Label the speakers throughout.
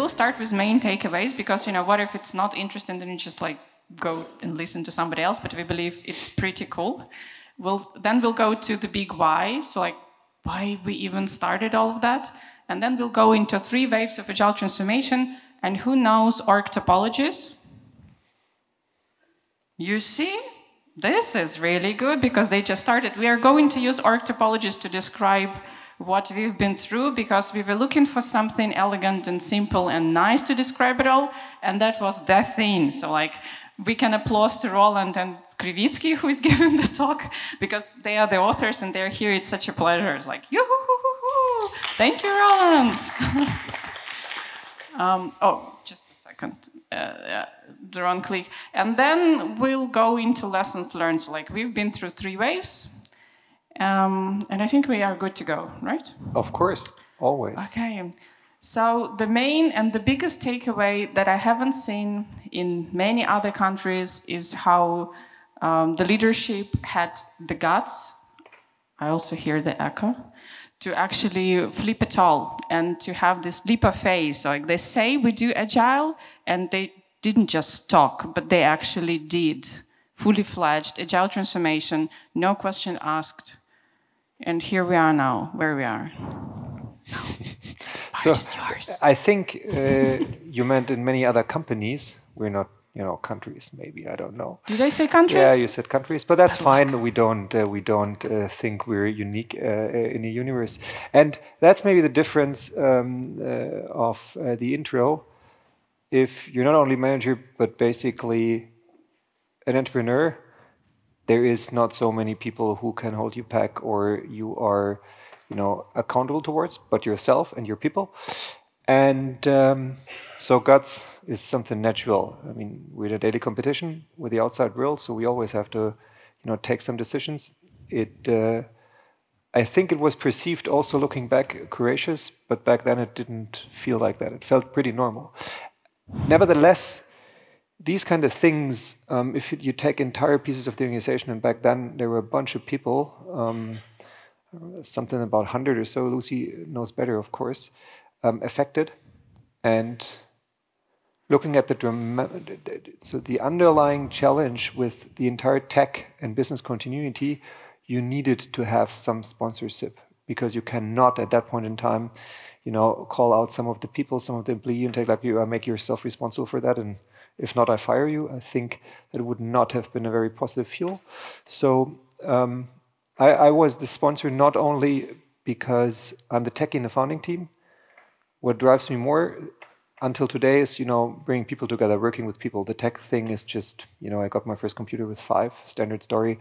Speaker 1: we'll start with main takeaways because you know what if it's not interesting then you just like go and listen to somebody else but we believe it's pretty cool. We'll then we'll go to the big why so like why we even started all of that. And then we'll go into three waves of agile transformation and who knows org topologies. You see this is really good because they just started. We are going to use org topologies to describe what we've been through because we were looking for something elegant and simple and nice to describe it all, and that was the thing. So, like, we can applaud to Roland and Krivitsky, who is giving the talk, because they are the authors and they're here. It's such a pleasure. It's like, yoo hoo Thank you, Roland. um, oh, just a second. Uh, the wrong click. And then we'll go into lessons learned. So, like, we've been through three waves. Um, and I think we are good to go, right?
Speaker 2: Of course, always.
Speaker 1: Okay. So, the main and the biggest takeaway that I haven't seen in many other countries is how um, the leadership had the guts. I also hear the echo to actually flip it all and to have this leap of faith. Like they say we do agile, and they didn't just talk, but they actually did. Fully fledged agile transformation, no question asked. And here we are now, where we are.
Speaker 2: so I think uh, you meant in many other companies. We're not, you know, countries. Maybe I don't know.
Speaker 1: Did I say countries?
Speaker 2: Yeah, you said countries, but that's fine. We don't. Uh, we don't uh, think we're unique uh, in the universe, and that's maybe the difference um, uh, of uh, the intro. If you're not only manager, but basically an entrepreneur, there is not so many people who can hold you back or you are you know accountable towards but yourself and your people. And um, so guts is something natural. I mean we're in a daily competition with the outside world so we always have to you know take some decisions. It uh, i think it was perceived also looking back courageous but back then it didn't feel like that. It felt pretty normal. Nevertheless these kind of things, um, if you take entire pieces of the organization, and back then there were a bunch of people, um, something about 100 or so, Lucy knows better, of course, um, affected. And looking at the, so the underlying challenge with the entire tech and business continuity, you needed to have some sponsorship because you cannot at that point in time, you know, call out some of the people, some of the employees and take like you uh, make yourself responsible for that and if not, I fire you. I think that would not have been a very positive fuel. So um, I, I, was the sponsor not only because I'm the tech in the founding team. What drives me more until today is, you know, bringing people together, working with people. The tech thing is just, you know, I got my first computer with five, standard story.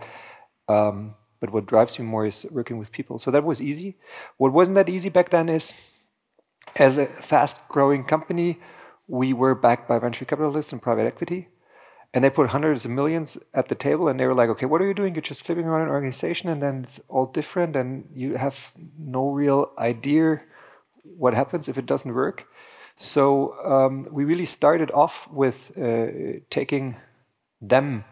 Speaker 2: Um, but what drives me more is working with people. So that was easy. What wasn't that easy back then is, as a fast growing company, we were backed by venture capitalists and private equity. And they put hundreds of millions at the table and they were like, okay, what are you doing? You're just flipping around an organization and then it's all different and you have no real idea what happens if it doesn't work. So um, we really started off with uh, taking them,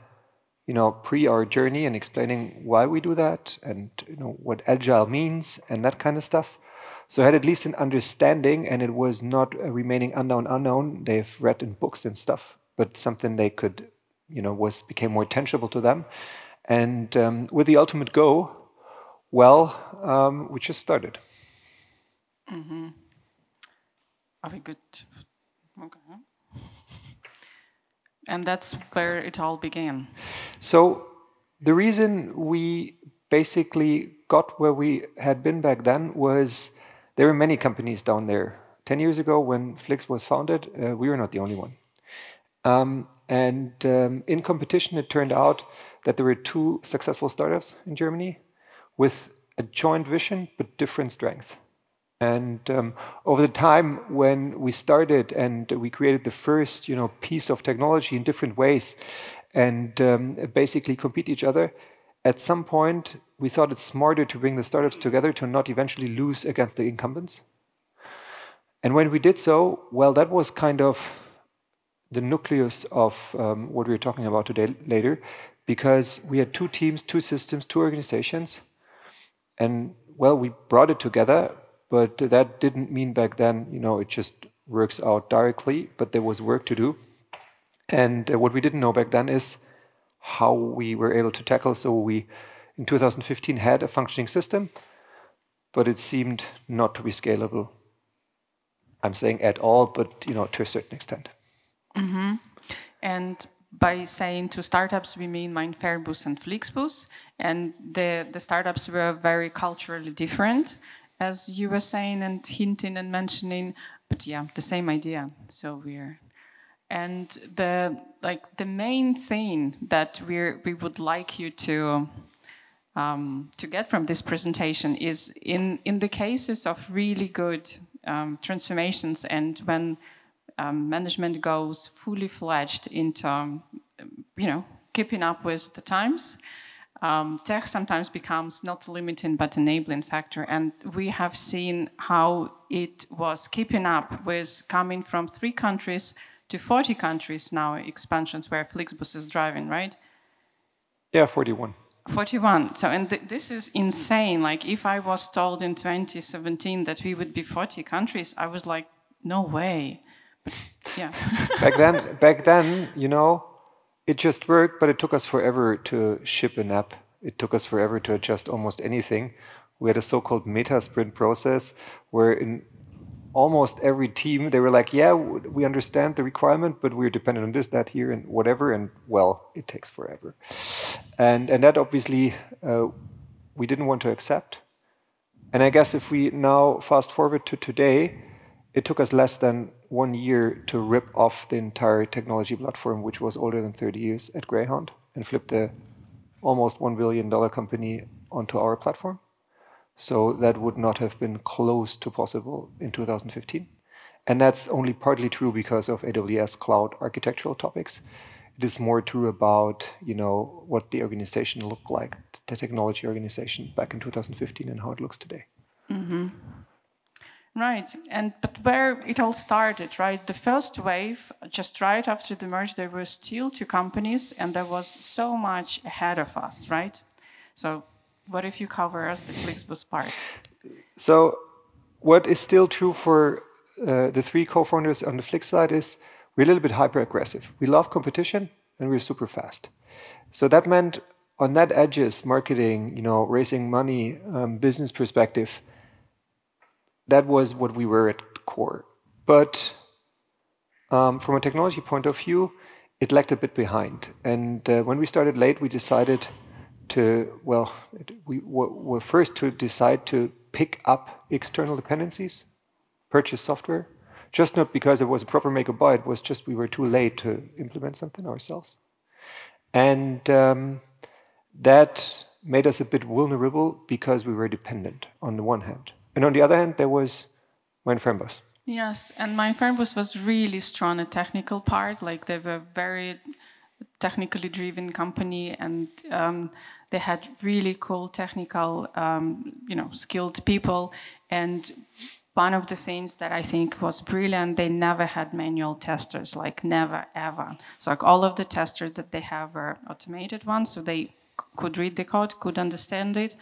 Speaker 2: you know, pre our journey and explaining why we do that and you know what agile means and that kind of stuff. So I had at least an understanding, and it was not remaining unknown, unknown. They've read in books and stuff, but something they could, you know, was became more tangible to them. And um, with the ultimate go, well, um, we just started.
Speaker 1: Mm-hmm. Are we good? Okay. And that's where it all began.
Speaker 2: So the reason we basically got where we had been back then was there were many companies down there. 10 years ago, when Flix was founded, uh, we were not the only one. Um, and um, in competition, it turned out that there were two successful startups in Germany with a joint vision but different strength. And um, over the time when we started and we created the first, you know, piece of technology in different ways, and um, basically compete each other, at some point, we thought it's smarter to bring the startups together to not eventually lose against the incumbents. And when we did so, well, that was kind of the nucleus of um, what we are talking about today later, because we had two teams, two systems, two organizations, and well, we brought it together, but that didn't mean back then, you know, it just works out directly, but there was work to do. And uh, what we didn't know back then is how we were able to tackle. So we, in 2015, had a functioning system, but it seemed not to be scalable. I'm saying at all, but you know, to a certain extent.
Speaker 1: Mm -hmm. And by saying to startups, we mean MeinFernbus and Flixbus, and the the startups were very culturally different, as you were saying and hinting and mentioning. But yeah, the same idea. So we're and the like the main thing that we we would like you to um, to get from this presentation is in in the cases of really good um, transformations and when um, management goes fully fledged into you know keeping up with the times. Um, tech sometimes becomes not a limiting but enabling factor, and we have seen how it was keeping up with coming from three countries to 40 countries now, expansions where Flixbus is driving, right?
Speaker 2: Yeah, 41.
Speaker 1: 41. So, and th this is insane. Like, if I was told in 2017 that we would be 40 countries, I was like, no way. But yeah.
Speaker 2: back then, back then, you know, it just worked, but it took us forever to ship an app. It took us forever to adjust almost anything. We had a so-called meta sprint process where in almost every team, they were like, yeah, we understand the requirement, but we're dependent on this, that, here, and whatever. And well, it takes forever. And, and that obviously uh, we didn't want to accept. And I guess if we now fast forward to today, it took us less than one year to rip off the entire technology platform, which was older than 30 years at Greyhound, and flip the almost $1 billion company onto our platform. So that would not have been close to possible in 2015. And that's only partly true because of AWS cloud architectural topics. It is more true about, you know, what the organization looked like, the technology organization back in 2015 and how it looks today.
Speaker 1: Mm -hmm. Right, and but where it all started, right? The first wave, just right after the merge, there were still two companies, and there was so much ahead of us, right? So what if you cover us the Flixbus part?
Speaker 2: So, what is still true for uh, the three co-founders on the Flix side is we're a little bit hyper aggressive. We love competition and we're super fast. So that meant on that edges, marketing, you know, raising money, um, business perspective, that was what we were at core. But um, from a technology point of view, it lagged a bit behind. And uh, when we started late, we decided to, well, we were first to decide to pick up external dependencies, purchase software, just not because it was a proper make or buy, it was just we were too late to implement something ourselves. And um, that made us a bit vulnerable because we were dependent on the one hand. And on the other hand, there was MeinFernbus.
Speaker 1: Yes, and MeinFernbus was really strong at the technical part. Like they were very technically driven company and um, they had really cool technical, um, you know, skilled people. And one of the things that I think was brilliant, they never had manual testers, like never ever. So like all of the testers that they have were automated ones, so they could read the code, could understand it.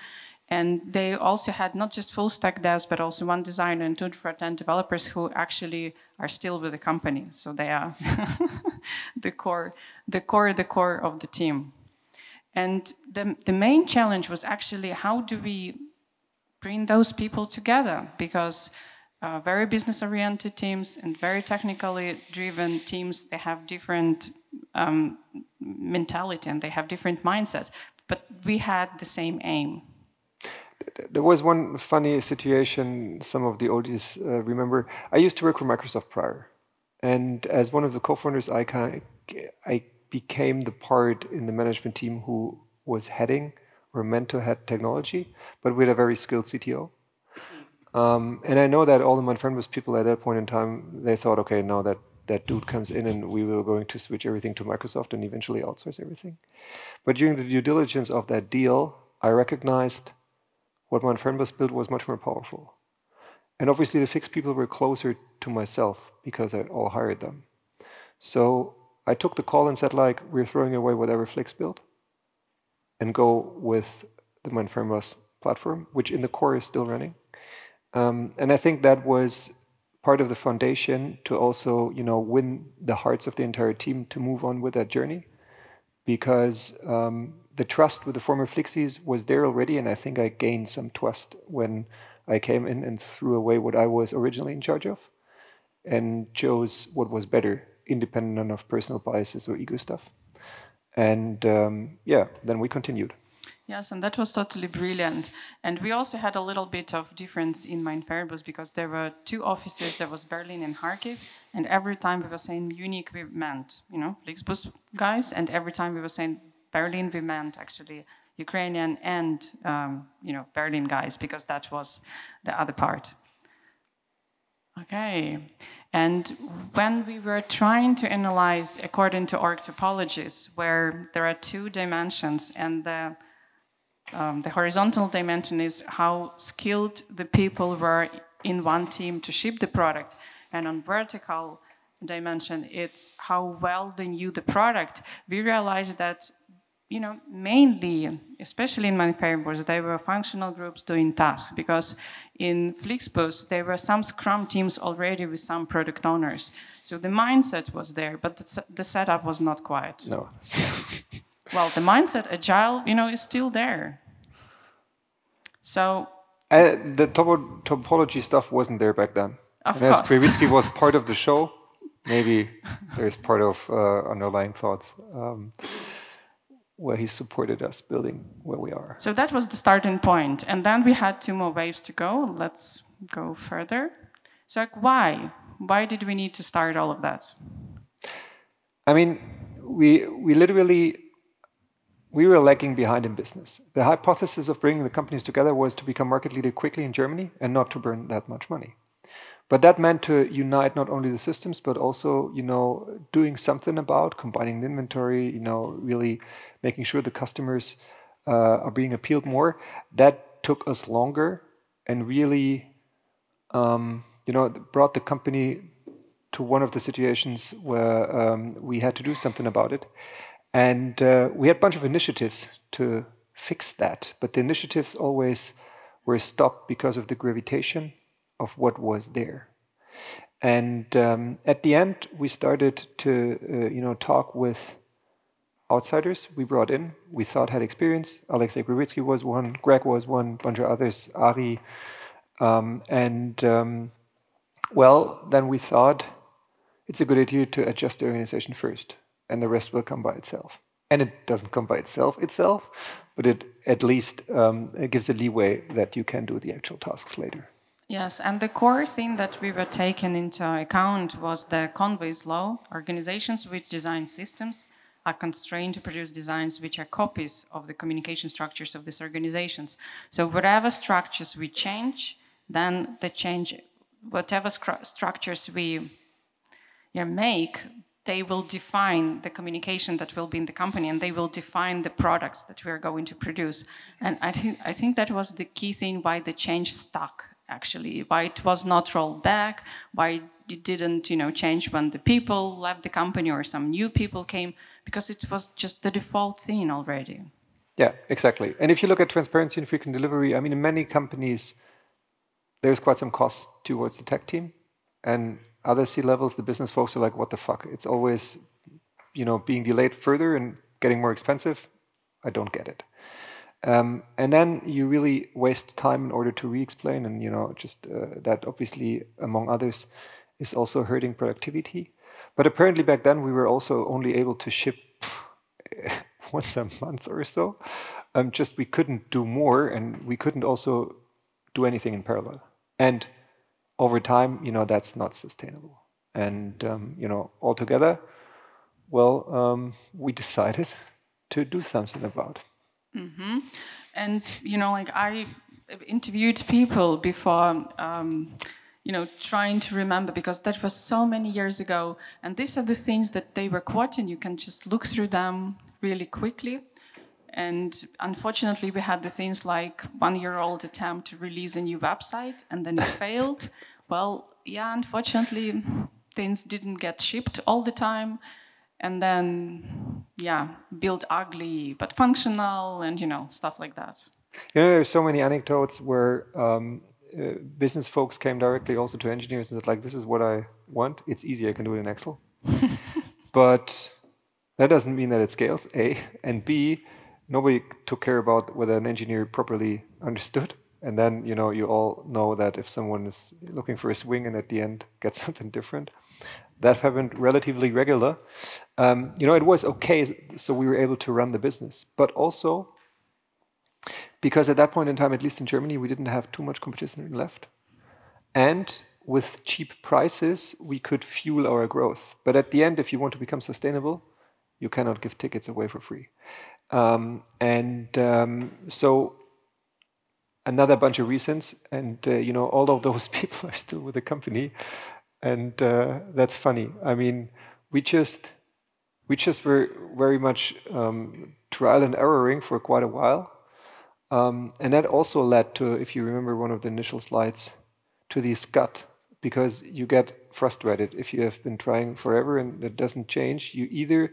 Speaker 1: And they also had not just full stack devs, but also one designer and two front-end developers who actually are still with the company. So they are the core, the core, the core of the team. And the, the main challenge was actually how do we bring those people together? Because uh, very business-oriented teams and very technically driven teams, they have different um, mentality and they have different mindsets. But we had the same aim.
Speaker 2: There was one funny situation some of the oldies uh, remember. I used to work for Microsoft prior. And as one of the co-founders, I, I became the part in the management team who was heading or meant to head technology, but with a very skilled CTO. Um, and I know that all the MeinFernbus people at that point in time, they thought, okay, now that that dude comes in and we were going to switch everything to Microsoft and eventually outsource everything. But during the due diligence of that deal, I recognized what MeinFernbus built was much more powerful. And obviously the Flix people were closer to myself because I all hired them. So I took the call and said, like, we're throwing away whatever Flix built and go with the MeinFernbus platform, which in the core is still running. Um, and I think that was part of the foundation to also, you know, win the hearts of the entire team to move on with that journey, because um, the trust with the former Flixies was there already, and I think I gained some trust when I came in and threw away what I was originally in charge of, and chose what was better, independent of personal biases or ego stuff. And um, yeah, then we continued.
Speaker 1: Yes, and that was totally brilliant. And we also had a little bit of difference in Mind MeinFernbus because there were two offices. There was Berlin and Kharkiv, and every time we were saying Munich, we meant you know Flixbus guys, and every time we were saying Berlin, we meant actually Ukrainian and um, you know Berlin guys because that was the other part. Okay, and when we were trying to analyze according to org topologies, where there are two dimensions, and the, um, the horizontal dimension is how skilled the people were in one team to ship the product, and on vertical dimension, it's how well they knew the product. We realized that you know, mainly, especially in MeinFernbus, they were functional groups doing tasks because in Flixbus, there were some Scrum teams already with some product owners. So the mindset was there, but the, the setup was not quite.
Speaker 2: No.
Speaker 1: well, the mindset, agile, you know, is still there. So.
Speaker 2: Uh, the topo topology stuff wasn't there back then.
Speaker 1: Of
Speaker 2: and
Speaker 1: course.
Speaker 2: as Krivitsky was part of the show, maybe there's part of uh, underlying thoughts. Um, where he supported us building where we are.
Speaker 1: So that was the starting point. And then we had two more waves to go. Let's go further. So like, why? Why did we need to start all of that?
Speaker 2: I mean, we we literally we were lagging behind in business. The hypothesis of bringing the companies together was to become market leader quickly in Germany and not to burn that much money. But that meant to unite not only the systems, but also, you know, doing something about combining the inventory, you know, really making sure the customers uh, are being appealed more. That took us longer and really, um, you know, brought the company to one of the situations where um, we had to do something about it. And uh, we had a bunch of initiatives to fix that, but the initiatives always were stopped because of the gravitation of what was there. And um, at the end, we started to, uh, you know, talk with outsiders we brought in. We thought had experience. Alexei Krivitsky was one. Greg was one. Bunch of others. Ari, um, and um, well, then we thought it's a good idea to adjust the organization first, and the rest will come by itself. And it doesn't come by itself itself, but it at least um, it gives a leeway that you can do the actual tasks later.
Speaker 1: Yes, and the core thing that we were taking into account was the Conway's law. Organizations which design systems are constrained to produce designs which are copies of the communication structures of these organizations. So whatever structures we change, then the change, whatever structures we make, they will define the communication that will be in the company and they will define the products that we are going to produce. And I, th I think that was the key thing why the change stuck actually, why it was not rolled back, why it didn't, you know, change when the people left the company or some new people came, because it was just the default thing already.
Speaker 2: Yeah, exactly. And if you look at transparency and frequent delivery, I mean, in many companies, there's quite some cost towards the tech team, and other C levels, the business folks are like, "What the fuck? It's always, you know, being delayed further and getting more expensive. I don't get it." Um, and then you really waste time in order to re-explain, and you know, just uh, that obviously, among others, is also hurting productivity. But apparently, back then we were also only able to ship once a month or so. Um, just we couldn't do more, and we couldn't also do anything in parallel. And over time, you know, that's not sustainable. And um, you know, altogether, well, um, we decided to do something about.
Speaker 1: Mm-hmm. And you know, like I interviewed people before, um, you know, trying to remember because that was so many years ago. And these are the things that they were quoting. You can just look through them really quickly. And unfortunately, we had the things like one-year-old attempt to release a new website, and then it failed. Well, yeah, unfortunately, things didn't get shipped all the time and then yeah build ugly but functional and you know stuff like that
Speaker 2: you know there's so many anecdotes where um, uh, business folks came directly also to engineers and said like, "This is what I want. It's easy. I can do it in Excel." but that doesn't mean that it scales. A and B, nobody took care about whether an engineer properly understood. And then you know you all know that if someone is looking for a swing and at the end gets something different, that happened relatively regular. Um, you know it was okay, so we were able to run the business, but also because at that point in time, at least in Germany, we didn't have too much competition left, and with cheap prices, we could fuel our growth. But at the end, if you want to become sustainable, you cannot give tickets away for free. Um, and um, so another bunch of reasons, and uh, you know all of those people are still with the company, and uh, that's funny. I mean, we just we just were very much um, trial and erroring for quite a while, um, and that also led to, if you remember one of the initial slides, to this gut because you get frustrated if you have been trying forever and it doesn't change. You either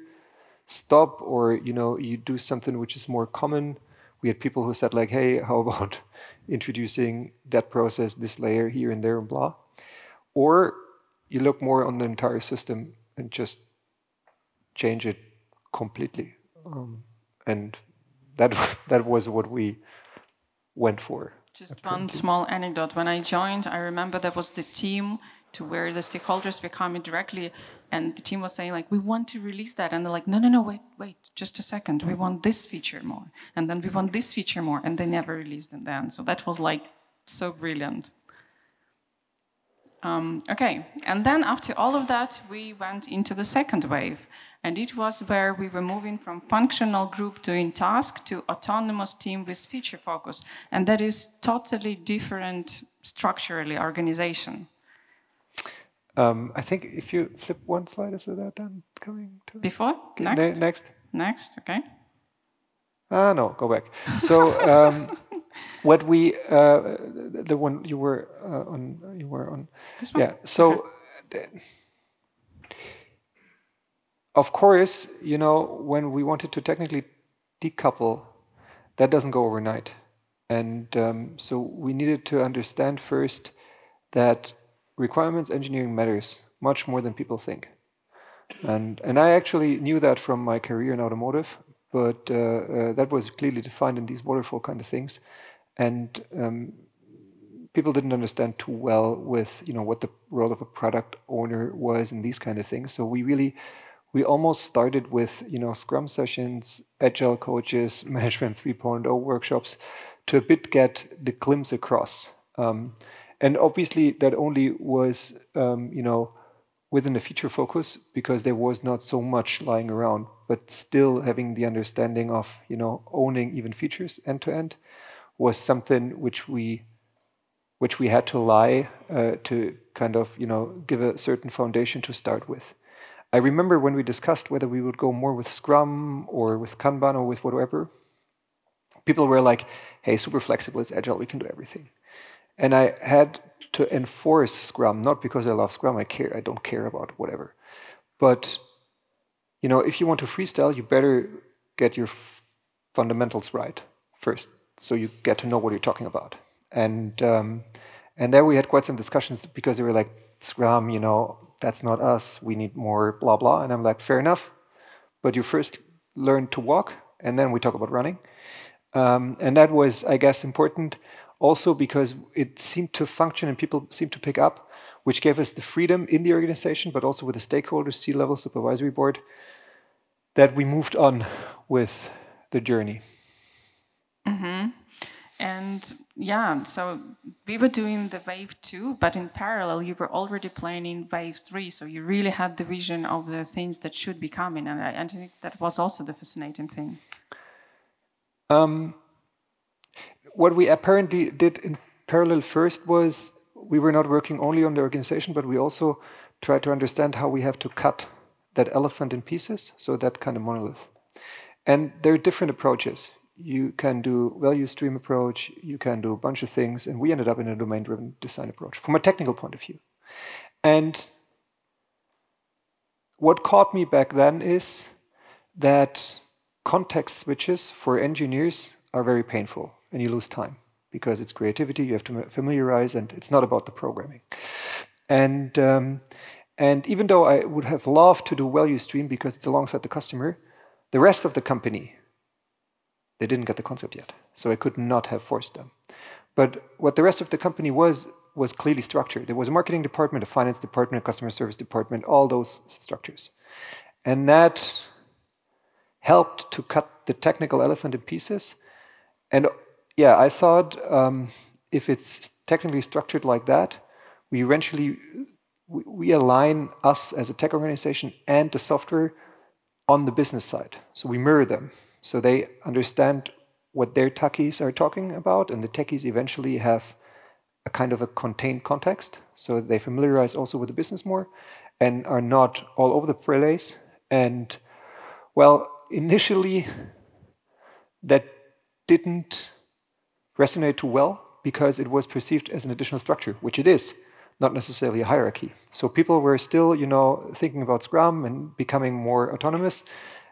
Speaker 2: stop or you know you do something which is more common we had people who said like hey how about introducing that process this layer here and there and blah or you look more on the entire system and just change it completely. Um, and that that was what we went for.
Speaker 1: Just one small anecdote. When i joined i remember there was the team to where the stakeholders were coming directly and the team was saying like we want to release that. And they're like no no no wait wait just a second. We want this feature more and then we want this feature more and they never released it then so that was like so brilliant um, okay and then after all of that we went into the second wave. And it was where we were moving from functional group doing task to autonomous team with feature focus. And that is totally different structurally organization.
Speaker 2: Um, I think if you flip one slide, is that done coming to
Speaker 1: before? Next?
Speaker 2: ne next.
Speaker 1: Next okay.
Speaker 2: Ah no, go back. So um, what we uh, the one you were uh, on you were on
Speaker 1: this one?
Speaker 2: yeah. So okay. of course you know when we wanted to technically decouple, that doesn't go overnight, and um, so we needed to understand first that requirements engineering matters much more than people think. And, and I actually knew that from my career in automotive, but uh, uh, that was clearly defined in these waterfall kind of things. And um, people didn't understand too well with you know what the role of a product owner was and these kind of things. So we really we almost started with you know Scrum sessions, Agile coaches, Management 3.0 workshops to a bit get the glimpse across. Um, and obviously that only was um, you know within the feature focus because there was not so much lying around but still having the understanding of you know owning even features end to end was something which we which we had to lie uh, to kind of you know give a certain foundation to start with. I remember when we discussed whether we would go more with scrum or with kanban or with whatever people were like hey super flexible it's agile we can do everything. And I had to enforce Scrum, not because I love Scrum, I care, I don't care about whatever. But you know, if you want to freestyle, you better get your fundamentals right first, so you get to know what you're talking about. And um, and there we had quite some discussions because they were like, Scrum, you know, that's not us. We need more blah blah. And I'm like, fair enough, but you first learn to walk, and then we talk about running. Um, and that was, I guess, important also because it seemed to function and people seemed to pick up, which gave us the freedom in the organization, but also with the stakeholders, C-level supervisory board, that we moved on with the journey.
Speaker 1: Mm-hmm. And yeah, so we were doing the wave two, but in parallel, you were already planning wave three. So you really had the vision of the things that should be coming. And I, I think that was also the fascinating thing.
Speaker 2: Um, what we apparently did in parallel first was we were not working only on the organization, but we also tried to understand how we have to cut that elephant in pieces, so that kind of monolith. And there are different approaches. You can do value stream approach, you can do a bunch of things, and we ended up in a domain-driven design approach from a technical point of view. And what caught me back then is that context switches for engineers are very painful and you lose time. because it's creativity. You have to familiarize, and it's not about the programming. And um, and even though I would have loved to do value stream because it's alongside the customer, the rest of the company they didn't get the concept yet, so I could not have forced them. But what the rest of the company was was clearly structured. There was a marketing department, a finance department, a customer service department, all those structures. And that helped to cut the technical elephant in pieces. And yeah, I thought um, if it's technically structured like that, we eventually we, align us as a tech organization and the software on the business side. So we mirror them. So they understand what their techies are talking about, and the techies eventually have a kind of a contained context. So they familiarize also with the business more and are not all over the place. And well, initially, that didn't resonate too well because it was perceived as an additional structure, which it is, not necessarily a hierarchy. So people were still, you know, thinking about Scrum and becoming more autonomous.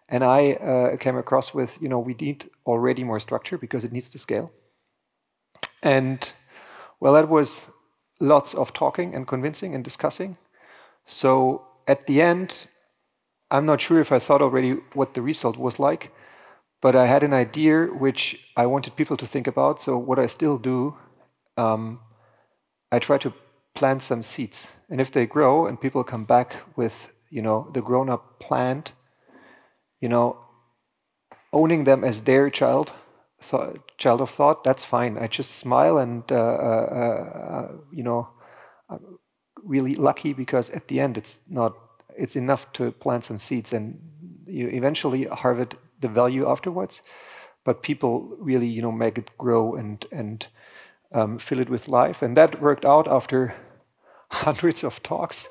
Speaker 2: And I uh, came across with, you know, we need already more structure because it needs to scale. And well, that was lots of talking and convincing and discussing. So at the end, I'm not sure if I thought already what the result was like, but I had an idea which I wanted people to think about. So what I still do, um, I try to plant some seeds, and if they grow and people come back with you know the grown-up plant, you know, owning them as their child, child of thought, that's fine. I just smile and uh, uh, uh, you know, I'm really lucky because at the end it's not. It's enough to plant some seeds, and you eventually harvest the value afterwards. But people really, you know, make it grow and and um, fill it with life, and that worked out after hundreds of talks.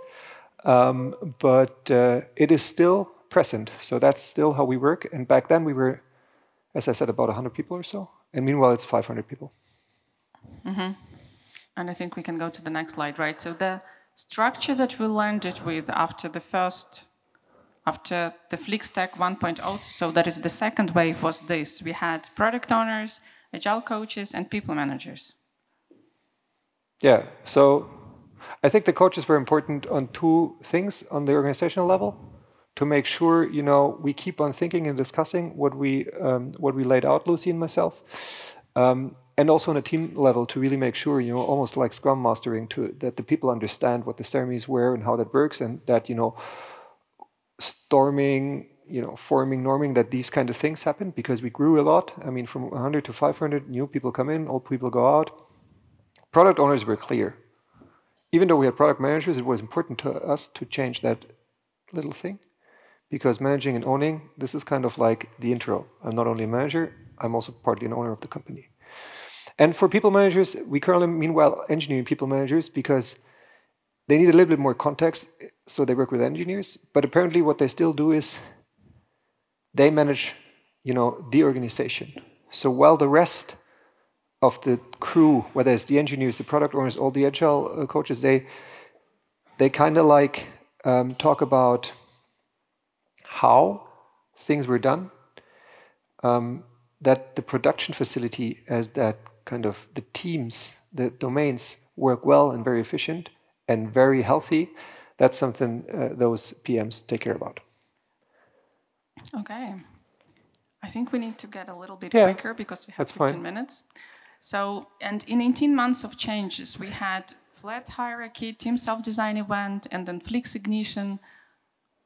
Speaker 2: Um, but uh, it is still present, so that's still how we work. And back then we were as I said, about 100 people or so. And meanwhile, it's 500 people.
Speaker 1: Mm-hmm. And I think we can go to the next slide, right? So the structure that we landed with after the first, after the FlixTech 1.0, so that is the second wave, was this. We had product owners, agile coaches, and people managers.
Speaker 2: Yeah, so I think the coaches were important on two things on the organizational level to make sure you know we keep on thinking and discussing what we um, what we laid out, Lucy and myself, um, and also on a team level to really make sure you know almost like Scrum mastering to that the people understand what the ceremonies were and how that works, and that you know storming you know forming norming that these kind of things happen because we grew a lot i mean from 100 to 500 new people come in old people go out product owners were clear even though we had product managers it was important to us to change that little thing because managing and owning, this is kind of like the intro. I'm not only a manager, I'm also partly an owner of the company. And for people managers, we currently, meanwhile, engineering people managers because they need a little bit more context, so they work with engineers. But apparently, what they still do is they manage, you know, the organization. So while the rest of the crew, whether it's the engineers, the product owners, all the agile uh, coaches, they they kind of like um, talk about how things were done, um, that the production facility as that kind of the teams, the domains work well and very efficient and very healthy, that's something uh, those PMs take care about.
Speaker 1: Okay. I think we need to get a little bit yeah, quicker because we have 15 fine. minutes. So, and in 18 months of changes, we had flat hierarchy, team self-design event, and then Flix Ignition.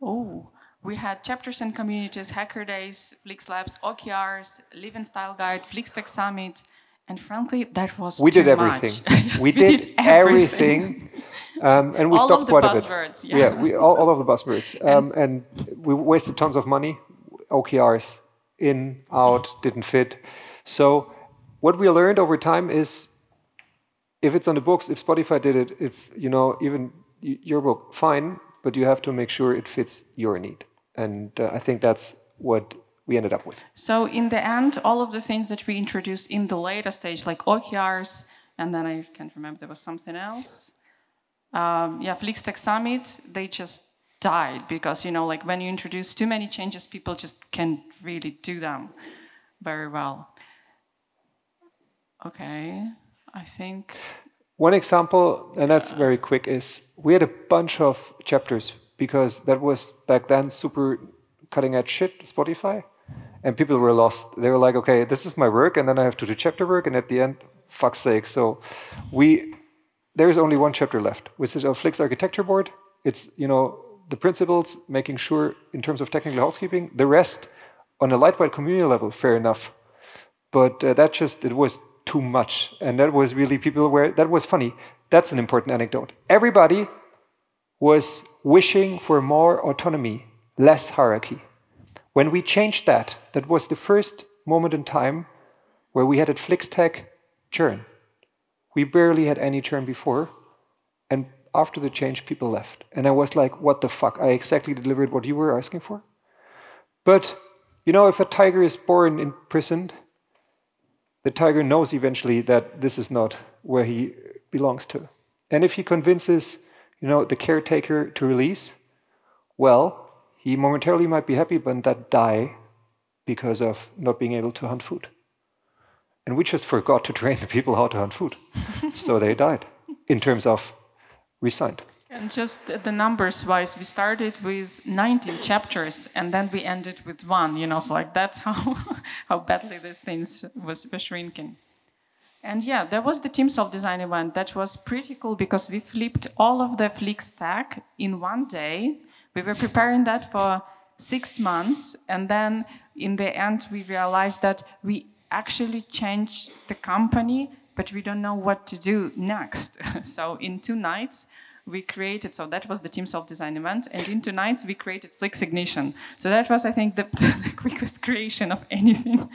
Speaker 1: Oh, we had chapters and communities, Hacker Days, Flix Labs, OKRs, Living Style Guide, FlixTech Summit, and frankly, that was
Speaker 2: we did everything. we, did, did everything, um, and we
Speaker 1: all
Speaker 2: stopped quite a bit.
Speaker 1: Yeah,
Speaker 2: yeah we, all, all of the buzzwords, um, and we wasted tons of money. OKRs in, out, didn't fit. So what we learned over time is, if it's on the books, if Spotify did it, if you know even your book, fine, but you have to make sure it fits your need. And uh, I think that's what we ended up with.
Speaker 1: So in the end, all of the things that we introduced in the later stage, like OKRs, and then I can't remember there was something else. Um, yeah, FlixTech Summit, they just died because you know, like when you introduce too many changes, people just can't really do them very well. Okay, I think.
Speaker 2: One example, and that's very quick, is we had a bunch of chapters because that was back then super cutting edge shit, Spotify. And people were lost. They were like, okay, this is my work, and then I have to do chapter work, and at the end, fuck's sake. So we there is only one chapter left, which is our Flix architecture board. It's, you know, the principles, making sure in terms of technical housekeeping. The rest, on a lightweight community level, fair enough. But uh, that just, it was too much. And that was really, people were, that was funny. That's an important anecdote. Everybody was wishing for more autonomy, less hierarchy. When we changed that, that was the first moment in time where we had at FlixTech churn. We barely had any churn before. And after the change, people left. And I was like, what the fuck? I exactly delivered what you were asking for. But, you know, if a tiger is born imprisoned, the tiger knows eventually that this is not where he belongs to. And if he convinces, you know, the caretaker to release, well, he momentarily might be happy, but that die because of not being able to hunt food. And we just forgot to train the people how to hunt food. so they died in terms of resigned.
Speaker 1: And just the numbers wise, we started with 19 chapters and then we ended with one, you know, so like that's how, how badly this thing was, was shrinking. And yeah, there was the team self-design event that was pretty cool because we flipped all of the FlixTech in one day. We were preparing that for six months, and then in the end, we realized that we actually changed the company, but we don't know what to do next. so in two nights, we created, so that was the team self-design event, and in two nights we created Flix Ignition. So that was, I think, the, the quickest creation of anything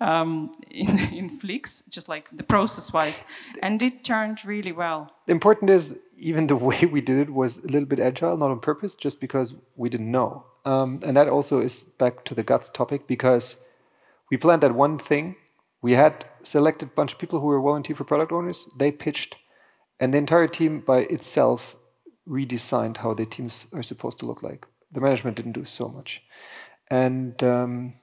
Speaker 1: um, in, in Flix, just like the process-wise, and it turned really well.
Speaker 2: The important is even the way we did it was a little bit agile, not on purpose, just because we didn't know. Um, and that also is back to the guts topic because we planned that one thing we had selected a bunch of people who were volunteer for product owners. They pitched, and the entire team by itself redesigned how the teams are supposed to look like. The management didn't do so much, and um,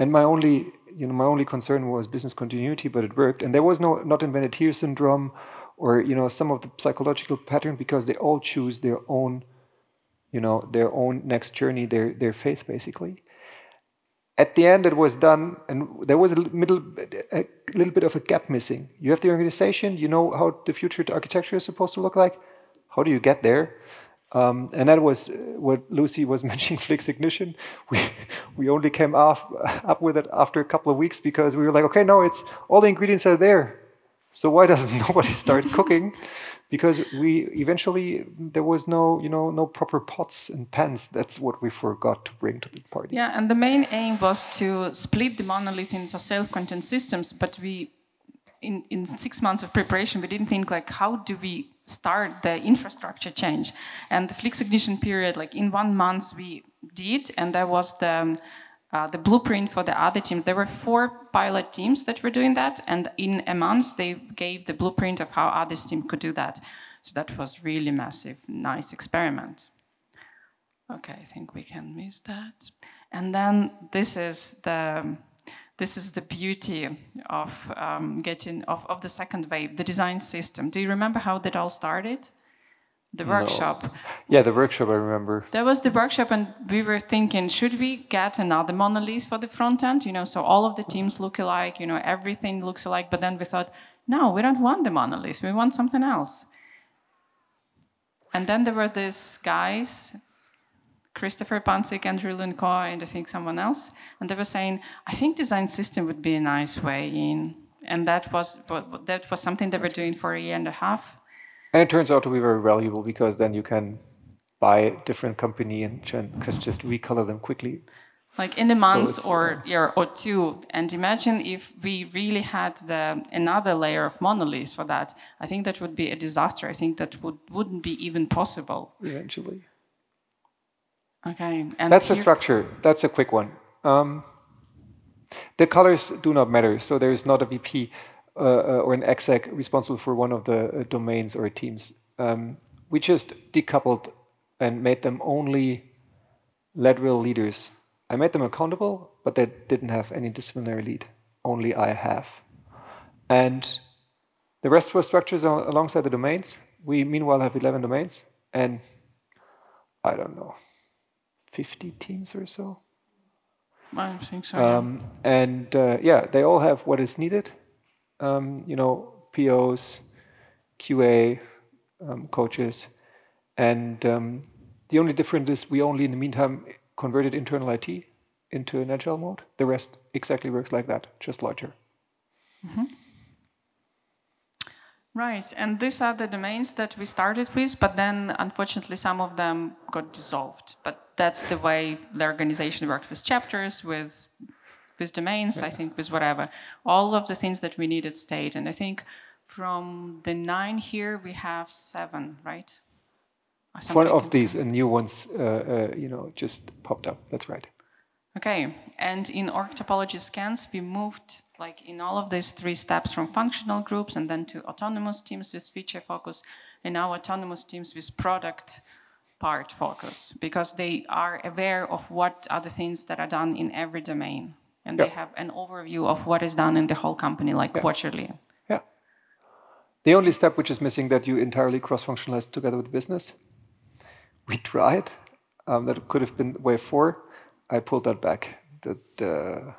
Speaker 2: and my only you know my only concern was business continuity, but it worked. And there was no not invented here syndrome, or you know some of the psychological pattern because they all choose their own, you know their own next journey, their their faith basically. At the end it was done and there was a middle a little bit of a gap missing. You have the organization you know how the future architecture is supposed to look like. How do you get there um, and that was uh, what Lucy was mentioning, Flix Ignition. We we only came off, up with it after a couple of weeks because we were like, okay, no, it's all the ingredients are there. So why doesn't nobody start cooking? because we eventually there was no you know no proper pots and pans that's what we forgot to bring to the party
Speaker 1: yeah and the main aim was to split the monolith into self-contained systems but we in, in six months of preparation we didn't think like how do we start the infrastructure change and the flix ignition period like in one month we did and that was the uh, the blueprint for the other team. There were four pilot teams that were doing that, and in a month they gave the blueprint of how other team could do that. So that was really massive, nice experiment. Okay, I think we can miss that. And then this is the this is the beauty of um, getting of, of the second wave, the design system. Do you remember how that all started? the workshop. No.
Speaker 2: Yeah, the workshop, I remember.
Speaker 1: There was the workshop, and we were thinking, should we get another monolith for the front end? You know, so all of the teams look alike, you know, everything looks alike. But then we thought, no, we don't want the monolith, we want something else. And then there were these guys, Christopher Pancik, Andrew Linkoy, and I think someone else, and they were saying, I think design system would be a nice way in. And that was that was something they were doing for a year and a half
Speaker 2: and it turns out to be very valuable because then you can buy a different company and just recolor them quickly.
Speaker 1: Like in a month so or year or two. And imagine if we really had the another layer of monoliths for that. I think that would be a disaster. I think that would wouldn't be even possible.
Speaker 2: Eventually.
Speaker 1: Okay.
Speaker 2: And That's the structure. That's a quick one. Um, the colors do not matter. So there is not a VP. Uh, uh, or an exec responsible for one of the uh, domains or teams. Um, we just decoupled and made them only lateral leaders. I made them accountable, but they didn't have any disciplinary lead. Only I have. And the rest RESTful structures alongside the domains. We meanwhile have 11 domains and I don't know, 50 teams or so.
Speaker 1: I think so. Yeah.
Speaker 2: Um, and uh, yeah, they all have what is needed. Um, you know, POs, QA, um, coaches, and um, the only difference is we only, in the meantime, converted internal IT into an agile mode. The rest exactly works like that, just larger.
Speaker 1: Mm-hmm. Right, and these are the domains that we started with, but then unfortunately some of them got dissolved. But that's the way the organization worked with chapters, with with domains, yeah. I think with whatever. All of the things that we needed stayed. And I think from the nine here we have seven, right?
Speaker 2: One of these uh, new ones, uh, uh, you know, just popped up. That's right.
Speaker 1: Okay, and in org topology scans, we moved like in all of these three steps from functional groups and then to autonomous teams with feature focus and now autonomous teams with product part focus because they are aware of what are the things that are done in every domain and they have an overview of what is done in the whole company like quarterly
Speaker 2: yeah. The only step which is missing that you entirely cross-functionalize together with the business we tried um, that could have been way four i pulled that back. That uh,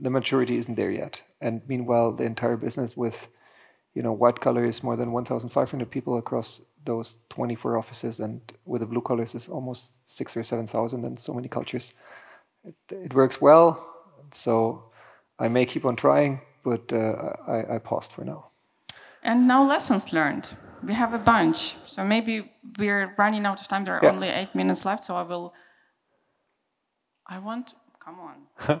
Speaker 2: the maturity isn't there yet. And meanwhile, the entire business with, you know, white collar is more than 1,500 people across those 24 offices, and with the blue collars is almost six or 7,000, and so many cultures. It, it, works well, so I may keep on trying, but uh, I, I paused for now.
Speaker 1: And now lessons learned. We have a bunch, so maybe we're running out of time. There are yeah. only eight minutes left, so I will. I want Come on.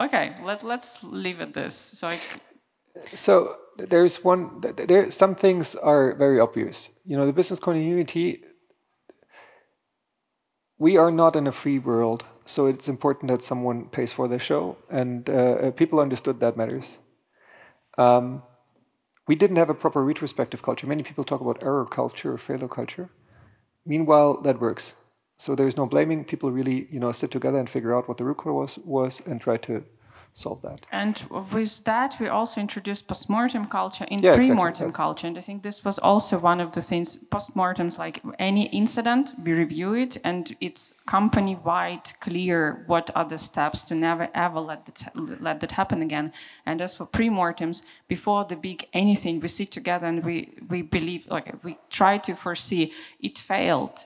Speaker 1: okay, let, let's leave it this. So I.
Speaker 2: So there's one. There some things are very obvious. You know, the business community. We are not in a free world, so it's important that someone pays for the show, and uh, people understood that matters. Um, we didn't have a proper retrospective culture. Many people talk about error culture or failure culture. Meanwhile, that works. So there's no blaming. People really, you know, sit together and figure out what the root cause was, was and try to solve that.
Speaker 1: And with that, we also introduced postmortem culture in yeah, pre-mortem exactly. culture. And I think this was also one of the things, postmortems, like any incident, we review it and it's company-wide clear what are the steps to never ever let that, let that happen again. And as for pre-mortems, before the big anything, we sit together and we, we believe, like we try to foresee it failed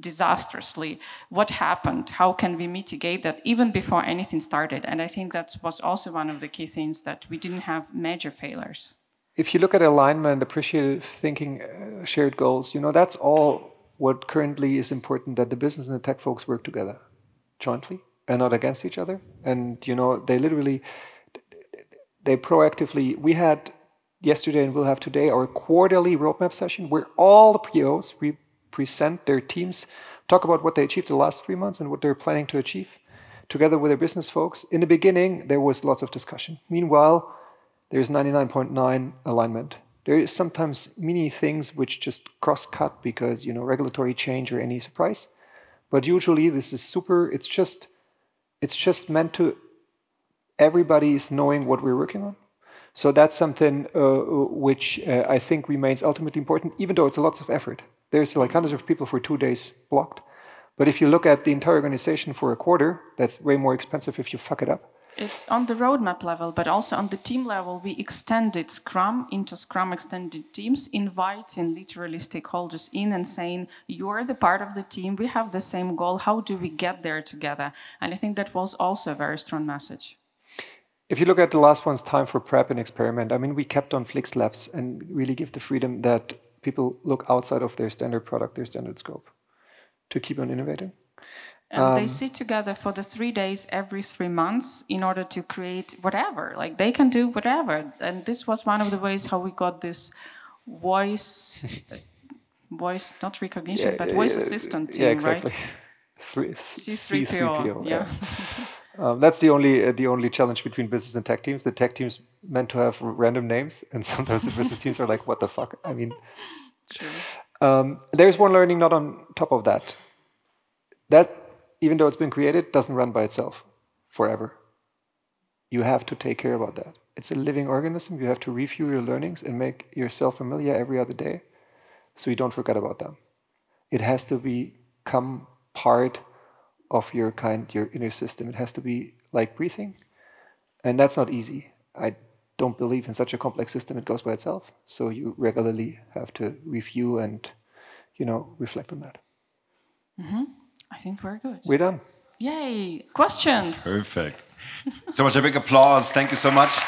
Speaker 1: disastrously. What happened? How can we mitigate that even before anything started? And I think that was also one of the key things that we didn't have major failures.
Speaker 2: If you look at alignment, appreciative thinking, uh, shared goals, you know, that's all what currently is important that the business and the tech folks work together jointly and not against each other. And, you know, they literally, they proactively, we had yesterday and we'll have today our quarterly roadmap session where all the POs, we present their teams, talk about what they achieved the last three months and what they're planning to achieve together with their business folks. In the beginning, there was lots of discussion. Meanwhile, there's 99.9 alignment. There is sometimes many things which just cross-cut because, you know, regulatory change or any surprise. But usually this is super, it's just, it's just meant to, everybody is knowing what we're working on. So that's something uh, which uh, I think remains ultimately important, even though it's a lots of effort. There's like hundreds of people for two days blocked. But if you look at the entire organization for a quarter, that's way more expensive if you fuck it up.
Speaker 1: It's on the roadmap level, but also on the team level, we extended Scrum into Scrum extended teams, inviting literally stakeholders in and saying, You're the part of the team, we have the same goal, how do we get there together? And I think that was also a very strong message.
Speaker 2: If you look at the last one's time for prep and experiment, I mean, we kept on FlixLabs and really give the freedom that people look outside of their standard product, their standard scope, to keep on innovating.
Speaker 1: And um, they sit together for the three days every three months in order to create whatever. Like they can do whatever. And this was one of the ways how we got this voice, voice not recognition, yeah, but voice yeah, assistant team, yeah, exactly. right?
Speaker 2: C3PO. C3PO yeah. Um, that's the only uh, the only challenge between business and tech teams. The tech teams meant to have random names, and sometimes the business teams are like, "What the fuck?" I mean, um, there's one learning not on top of that. That even though it's been created, doesn't run by itself forever. You have to take care about that. it's a living organism. You have to review your learnings and make yourself familiar every other day so you don't forget about them. It has to become part of your kind, your inner system. It has to be like breathing. And that's not easy. I don't believe in such a complex system, it goes by itself. So you regularly have to review and, you know, reflect on that.
Speaker 1: Mm-hmm. I think we're good.
Speaker 2: We're done.
Speaker 1: Yay! Questions?
Speaker 3: Perfect. so much a big applause. Thank you so much.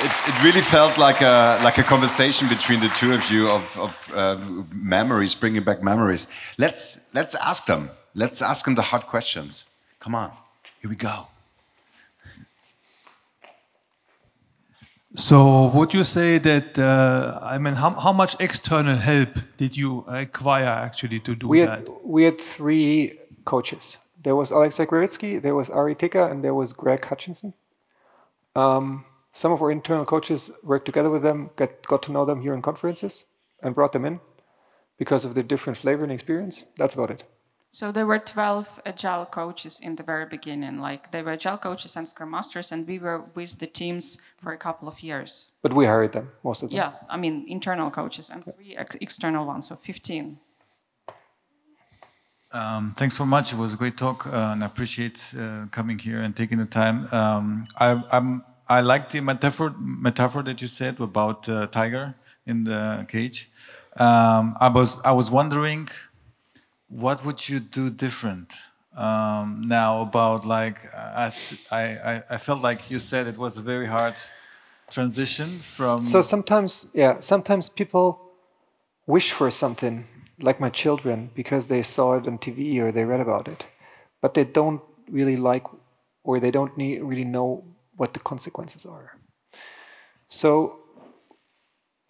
Speaker 3: It, it really felt like a like a conversation between the two of you of, of uh, memories, bringing back memories. Let's let's ask them. Let's ask them the hard questions. Come on, here we go.
Speaker 4: So would you say that, uh, I mean, how, how much external help did you acquire actually to do
Speaker 2: we
Speaker 4: that?
Speaker 2: Had, we had three coaches. There was Alex Krivitsky, there was Ari Tikka, and there was Greg Hutchings. Um, some of our internal coaches worked together with them, got, got to know them here in conferences, and brought them in because of their different flavor and experience. That's about it.
Speaker 1: So there were 12 agile coaches in the very beginning. Like they were agile coaches and scrum masters, and we were with the teams for a couple of years.
Speaker 2: But we hired them, most of them.
Speaker 1: Yeah, I mean internal coaches and three ex external ones, so 15.
Speaker 5: Um, thanks so much. It was a great talk, uh, and I appreciate uh, coming here and taking the time. Um, I, I'm, I like the metaphor metaphor that you said about uh, tiger in the cage. Um, I was I was wondering what would you do different um, now about like I, I I felt like you said it was a very hard transition from
Speaker 2: so sometimes yeah sometimes people wish for something like my children because they saw it on TV or they read about it but they don't really like or they don't need, really know what the consequences are. So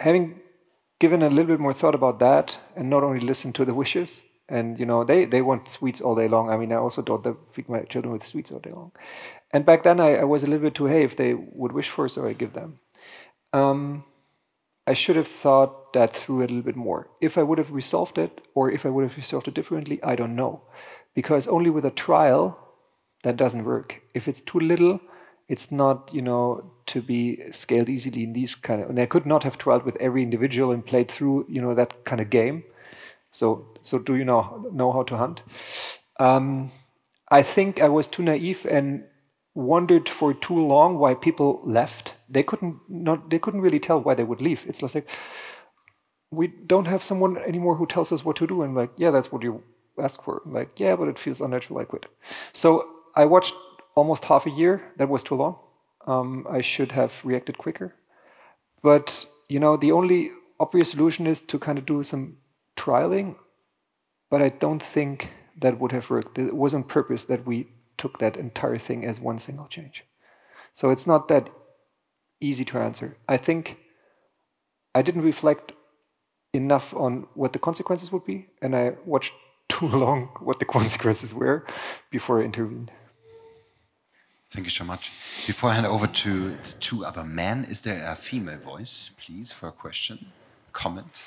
Speaker 2: having given a little bit more thought about that and not only listen to the wishes and you know they they want sweets all day long. I mean, I also don't feed my children with sweets all day long. And back then, I, I was a little bit too hey if they would wish for, so I give them. Um, I should have thought that through a little bit more. If I would have resolved it, or if I would have resolved it differently, I don't know, because only with a trial that doesn't work. If it's too little, it's not you know to be scaled easily in these kind of. And I could not have trialed with every individual and played through you know that kind of game. So so do you know know how to hunt? Um, I think I was too naive and wondered for too long why people left. They couldn't not they couldn't really tell why they would leave. It's like we don't have someone anymore who tells us what to do. And like, yeah, that's what you ask for. I'm like, yeah, but it feels unnatural. I quit. So I watched almost half a year. That was too long. Um, I should have reacted quicker. But you know, the only obvious solution is to kind of do some trialing but I don't think that would have worked. It was on purpose that we took that entire thing as one single change. So it's not that easy to answer. I think I didn't reflect enough on what the consequences would be, and I watched too long what the consequences were before I intervened.
Speaker 3: Thank you so much. Before I hand over to the two other men, is there a female voice, please, for a question? Comment.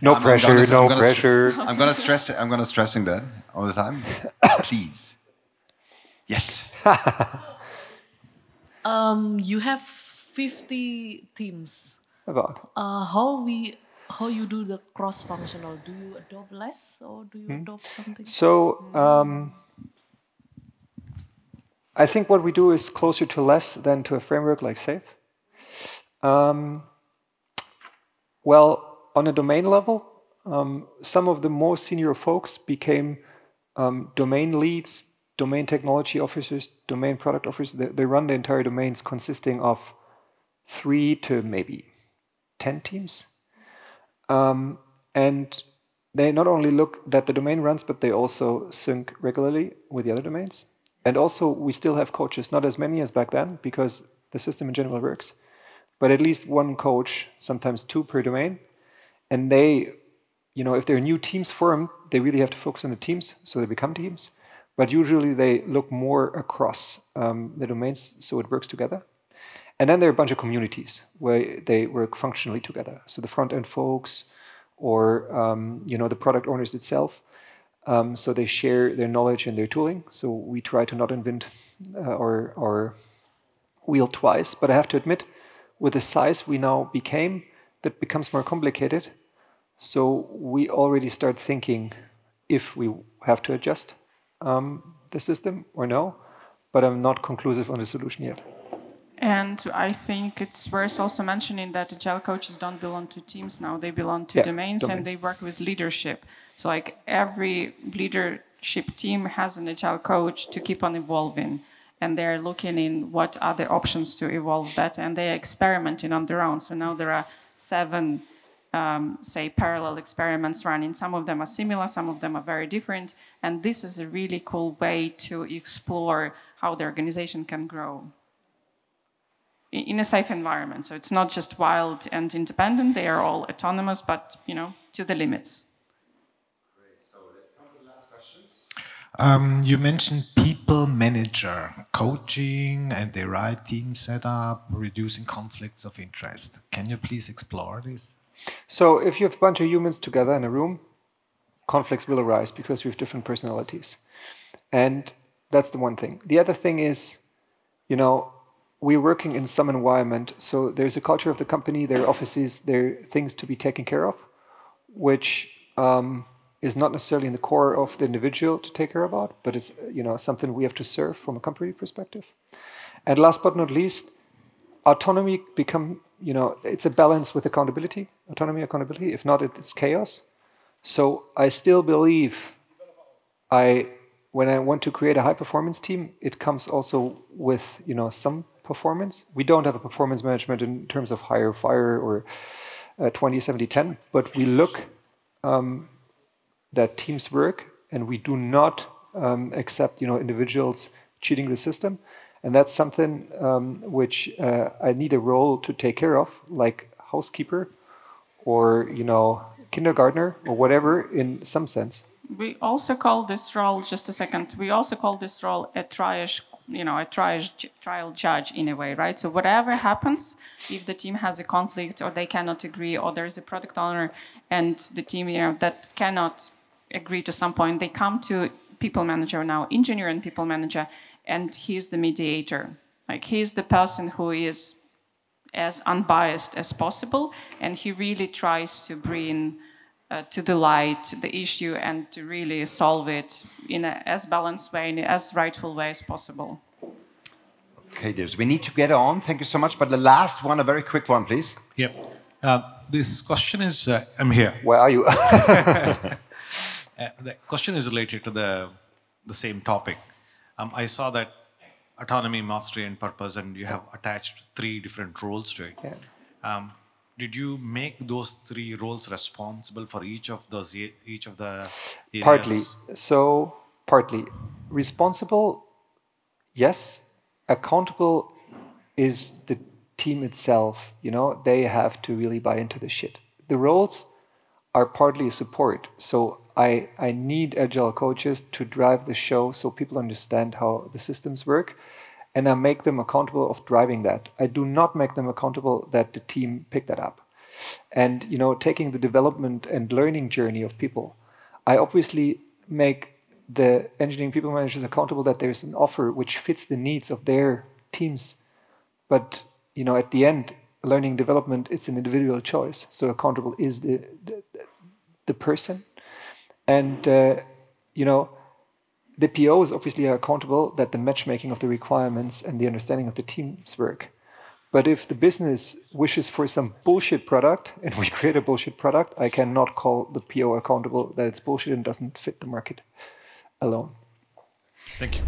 Speaker 2: no I'm, pressure, I'm no I'm pressure.
Speaker 3: I'm gonna stress. I'm gonna stressing that all the time. Please. Yes.
Speaker 6: um, you have fifty teams.
Speaker 2: About.
Speaker 6: Uh, how we how you do the cross functional? Do you adopt LeSS or do you hmm? adopt something?
Speaker 2: So. Um, I think what we do is closer to LeSS than to a framework like SAFe. Um, well, on a domain level, um, some of the more senior folks became um, domain leads, domain technology officers, domain product officers. They, they, run the entire domains consisting of three to maybe 10 teams. Um, and they not only look that the domain runs, but they also sync regularly with the other domains. And also, we still have coaches, not as many as back then, because the system in general works but at least one coach, sometimes two per domain. And they, you know, if there are new teams formed, they really have to focus on the teams, so they become teams. But usually they look more across um, the domains, so it works together. And then there are a bunch of communities where they work functionally together. So the front end folks, or um, you know, the product owners itself. Um, so they share their knowledge and their tooling. So we try to not invent uh, or or wheel twice. But I have to admit, with the size we now became, that becomes more complicated. So we already start thinking if we have to adjust um, the system or no, but I'm not conclusive on the solution yet.
Speaker 1: And I think it's worth also mentioning that agile coaches don't belong to teams now; they belong to
Speaker 2: Yeah,
Speaker 1: domains, and they work with leadership. So, like every leadership team has an agile coach to keep on evolving, and they're looking in what are the options to evolve that, and they're experimenting on their own. So now there are seven, um, say, parallel experiments running. Some of them are similar, some of them are very different, and this is a really cool way to explore how the organization can grow in a safe environment. So it's not just wild and independent; they are all autonomous, but you know, to the limits.
Speaker 7: Um, you mentioned people manager, coaching and the right team setup, reducing conflicts of interest. Can you please explore this?
Speaker 2: So if you have a bunch of humans together in a room, conflicts will arise because we have different personalities. And that's the one thing. The other thing is, you know, we're working in some environment. So there's a culture of the company, there are offices, there are things to be taken care of, which um, is not necessarily in the core of the individual to take care about, but it's, you know, something we have to serve from a company perspective. And last but not least, autonomy become you know it's a balance with accountability autonomy accountability. If not it's chaos. So i still believe i when i want to create a high performance team it comes also with you know some performance. We don't have a performance management in terms of hire fire or uh, 20 70 10 but we look um, that teams work and we do not um, accept you know individuals cheating the system and that's something um, which uh, I need a role to take care of, like housekeeper, or you know kindergartner or whatever in some sense.
Speaker 1: We also call this role just a second. We also call this role a triage, you know, a triage trial judge in a way, right? So whatever happens, if the team has a conflict or they cannot agree, or there's a product owner and the team, you know, that cannot agree to some point, they come to people manager now, engineer and people manager, and he's the mediator. Like he's the person who is as unbiased as possible, and he really tries to bring uh, to the light the issue and to really solve it in a as balanced way, in a as rightful way as possible.
Speaker 3: Okay, dears, we need to get on. Thank you so much. But the last one, a very quick one, please.
Speaker 8: Yep. Uh, this question is, uh, I'm here.
Speaker 2: Where are you?
Speaker 8: Uh, the question is related to the, the same topic. Um, I saw that autonomy, mastery, and purpose, and you have attached three different roles to it. Um, did you make those three roles responsible for each of those each of the areas?
Speaker 2: partly. So partly responsible, yes. Accountable is the team itself. You know, they have to really buy into the shit. The roles are partly support. So I I need agile coaches to drive the show so people understand how the systems work. And I make them accountable of driving that. I do not make them accountable that the team pick that up. And you know, taking the development and learning journey of people, I obviously make the engineering people managers accountable that there's an offer which fits the needs of their teams. But you know, at the end, learning development it's an individual choice. So accountable is the the, the person, and uh, you know, the POs obviously are accountable that the matchmaking of the requirements and the understanding of the team's work. But if the business wishes for some bullshit product and we create a bullshit product, I cannot call the PO accountable that it's bullshit and doesn't fit the market alone.
Speaker 8: Thank you.